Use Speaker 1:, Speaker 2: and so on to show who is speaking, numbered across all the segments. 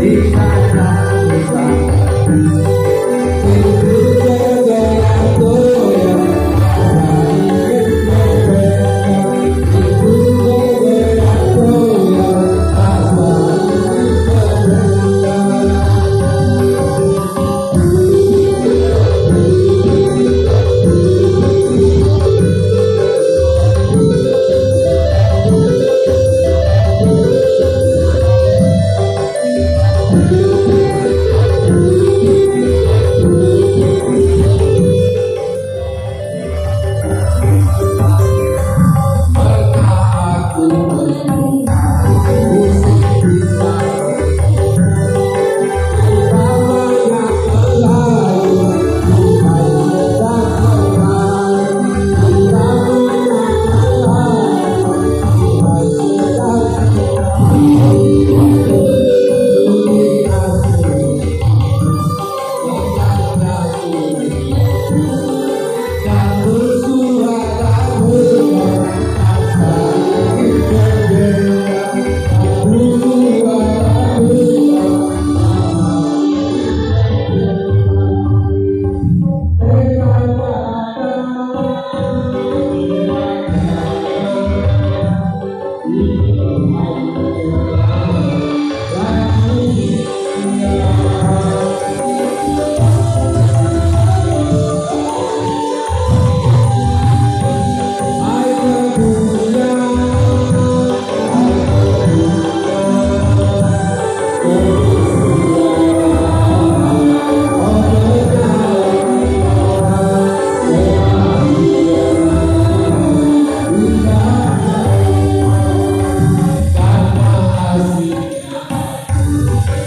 Speaker 1: Di mana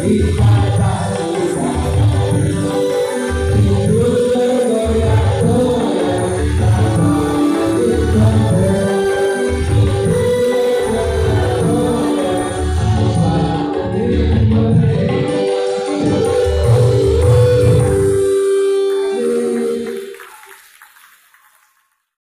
Speaker 1: Amen.